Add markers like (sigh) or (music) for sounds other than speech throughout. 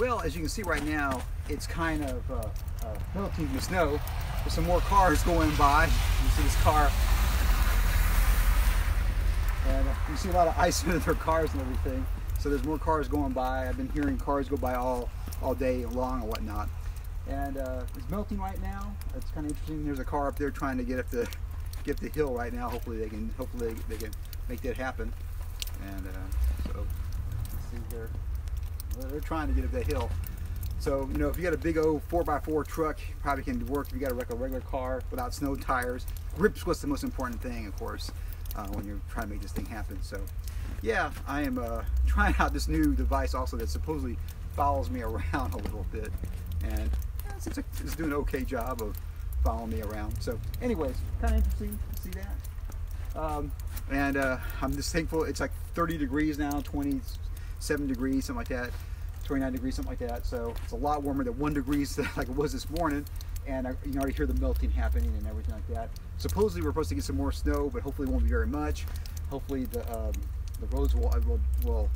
Well, as you can see right now, it's kind of uh, uh, melting the snow. There's some more cars going by. You see this car. And uh, you see a lot of ice (laughs) under their cars and everything. So there's more cars going by. I've been hearing cars go by all, all day long and whatnot. And uh, it's melting right now. It's kind of interesting. There's a car up there trying to get up the get the hill right now. Hopefully they can hopefully they, they can make that happen. And uh, so let's see here. They're trying to get up that hill. So, you know, if you got a big old 4x4 truck, probably can work if you got a regular car without snow tires. Grip's what's the most important thing, of course, uh, when you're trying to make this thing happen. So, yeah, I am uh, (laughs) trying out this new device also that supposedly follows me (laughs) around a little bit. And yeah, it seems like it's doing an okay job of following me around. So, anyways, kind of interesting to see that. Um, and uh, I'm just thankful it's like 30 degrees now, 27 degrees, something like that. 29 degrees, something like that. So it's a lot warmer than one degrees (laughs) like it was this morning. And I, you can already hear the melting happening and everything like that. Supposedly we're supposed to get some more snow, but hopefully it won't be very much. Hopefully the um, the roads will will, will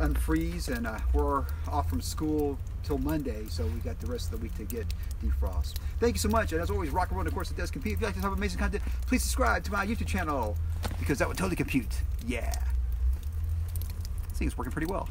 unfreeze, and uh, we're off from school till Monday, so we got the rest of the week to get defrost. Thank you so much, and as always, rock and roll, of course, it does compute. If you like this type of amazing content, please subscribe to my YouTube channel because that would totally compute. Yeah. It's working pretty well.